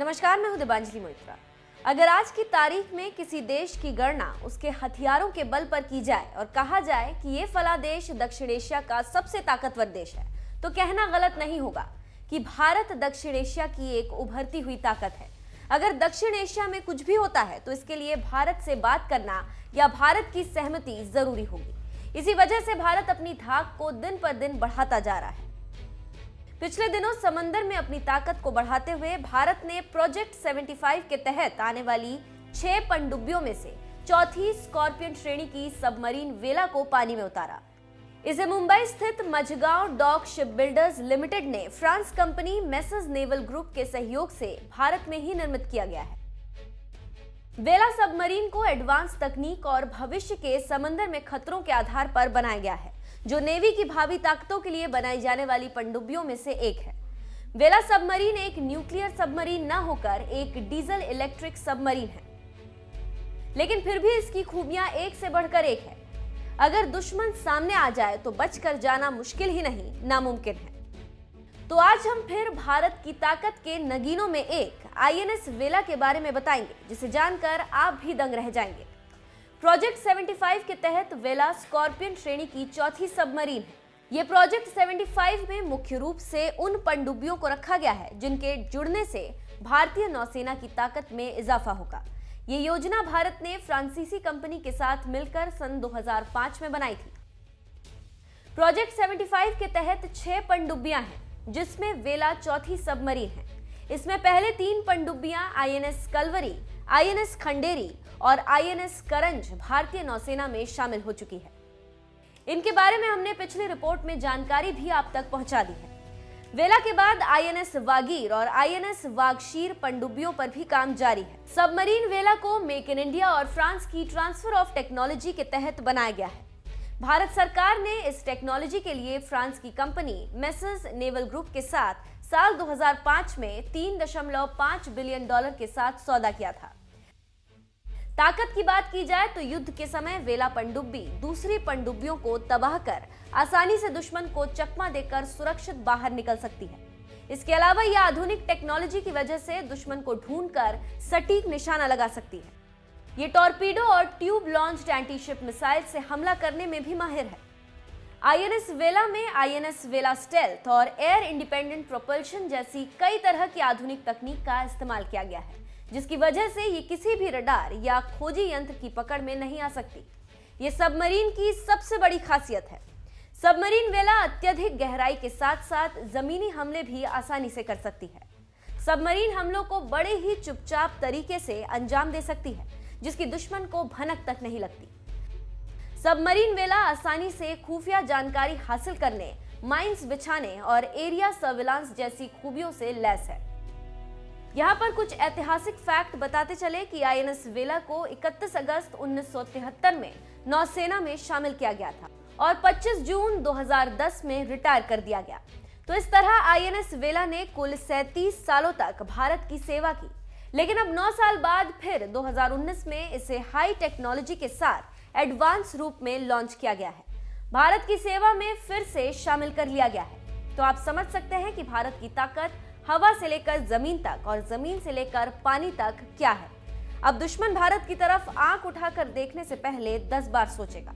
नमस्कार, मैं हूँ दिबांजलि मोइत्रा। अगर आज की तारीख में किसी देश की गणना उसके हथियारों के बल पर की जाए और कहा जाए कि ये फला देश दक्षिण एशिया का सबसे ताकतवर देश है तो कहना गलत नहीं होगा कि भारत दक्षिण एशिया की एक उभरती हुई ताकत है। अगर दक्षिण एशिया में कुछ भी होता है तो इसके लिए भारत से बात करना या भारत की सहमति ज़रूरी होगी। इसी वजह से भारत अपनी धाक को दिन पर दिन बढ़ाता जा रहा है। पिछले दिनों समंदर में अपनी ताकत को बढ़ाते हुए भारत ने प्रोजेक्ट 75 के तहत आने वाली छह पनडुब्बियों में से चौथी स्कॉर्पियन श्रेणी की सबमरीन वेला को पानी में उतारा। इसे मुंबई स्थित Mazagon dock ship builders limited ने France company messrs naval group के सहयोग से भारत में ही निर्मित किया गया है। वेला सबमरीन को एडवांस तकनीक और भविष्य के समंदर में खतरों के आधार पर बनाया गया है। जो नेवी की भावी ताकतों के लिए बनाई जाने वाली पनडुब्बियों में से एक है। वेला सबमरीन एक न्यूक्लियर सबमरीन न होकर एक डीजल इलेक्ट्रिक सबमरीन है। लेकिन फिर भी इसकी खूबियाँ एक से बढ़कर एक है। अगर दुश्मन सामने आ जाए तो बचकर जाना मुश्किल ही नहीं, नामुमकिन है। तो आज हम फिर भारत की ताकत के नगीनों में एक, आईएनएस वेला के बारे में बताएँगे, जिसे जानकर आप भी दंग रह जाएँगे। प्रोजेक्ट 75 के तहत वेला स्कॉर्पियन श्रेणी की चौथी सबमरीन। है ये प्रोजेक्ट 75 में मुख्य रूप से उन पनडुब्बियों को रखा गया है, जिनके जुड़ने से भारतीय नौसेना की ताकत में इजाफा होगा। ये योजना भारत ने फ्रांसीसी कंपनी के साथ मिलकर सन 2005 में बनाई थी। प्रोजेक्ट 75 के तहत छह पनडुब्बियाँ हैं, जिसमें वेला चौथी सबमरीन है। इसमें पहले तीन पनडुब्बियाँ आईएनएस कलवरी आईएनएस खंडेरी और आईएनएस करंज भारतीय नौसेना में शामिल हो चुकी है। इनके बारे में हमने पिछली रिपोर्ट में जानकारी भी आप तक पहुँचा दी है। वेला के बाद आईएनएस वागीर और आईएनएस वागशीर पनडुब्बियों पर भी काम जारी है। सबमरीन वेला को मेक इन इंडिया और फ्रांस की ट्रांसफ़र ऑफ़ टेक्नोलॉजी के तहत बनाया गया है। भारत सरकार ने इस टेक्नोलॉजी के लिए फ्रांस की कंपनी मेसर्स नेवल ग्रुप के साथ साल 2005 में 3.5 बिलियन डॉलर के साथ सौदा किया था। ताकत की बात की जाए तो युद्ध के समय वेला पनडुब्बी दूसरी पनडुब्बियों को तबाह कर, आसानी से दुश्मन को चकमा देकर सुरक्षित बाहर निकल सकती है। इसके अलावा यह आधुनिक टेक्नोलॉजी की वजह से दुश्मन को ढूंढकर सटीक निशाना लगा सकती है। ये टॉर्पीडो और ट्यूब लॉन्च एंटीशिप मिसाइल से हमला करने में भी माहिर है। आईएनएस वेला में आईएनएस वेला स्टेल्थ और एयर इंडिपेंडेंट प्रोपल्शन जैसी कई तरह की आधुनिक तकनीक का इस्तेमाल किया गया है। जिसकी वजह से ये किसी भी रडार या खोजी यंत्र की पकड़ में नहीं आ सकती। ये सबमरीन की सबसे बड़ी खासियत है। सबमरीन वेला अत्यधिक गहराई के साथ साथ जमीनी हमले भी आसानी से कर सकती है। सबमरीन हमलों को बड़े ही चुपचाप तरीके से अंजाम दे सकती है, जिसकी दुश्मन को भनक तक नहीं लगती। सबमरीन वेला आसानी से खुफिया जानकारी हासिल करने, माइंस बिछाने और एरिया सर्विलांस जैसी खूबियों से लैस है। यहाँ पर कुछ ऐतिहासिक फैक्ट बताते चले कि आईएनएस वेला को 31 अगस्त 1973 में नौसेना में शामिल किया गया था और 25 जून 2010 में रिटायर कर दिया गया। तो इस तरह आईएनएस वेला ने कुल 37 सालों तक भारत की सेवा की। लेकिन अब 9 साल बाद फिर 2019 में इसे हाई टेक्नोलॉजी के साथ एडवांस रूप में लॉन्च किया गया है। भारत की सेवा में फिर से शामिल कर लिया गया है। तो आप समझ सकते हैं कि भारत की ताकत हवा से लेकर ज़मीन तक और ज़मीन से लेकर पानी तक क्या है? अब दुश्मन भारत की तरफ़ आँख उठाकर देखने से पहले दस बार सोचेगा।